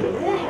Yeah.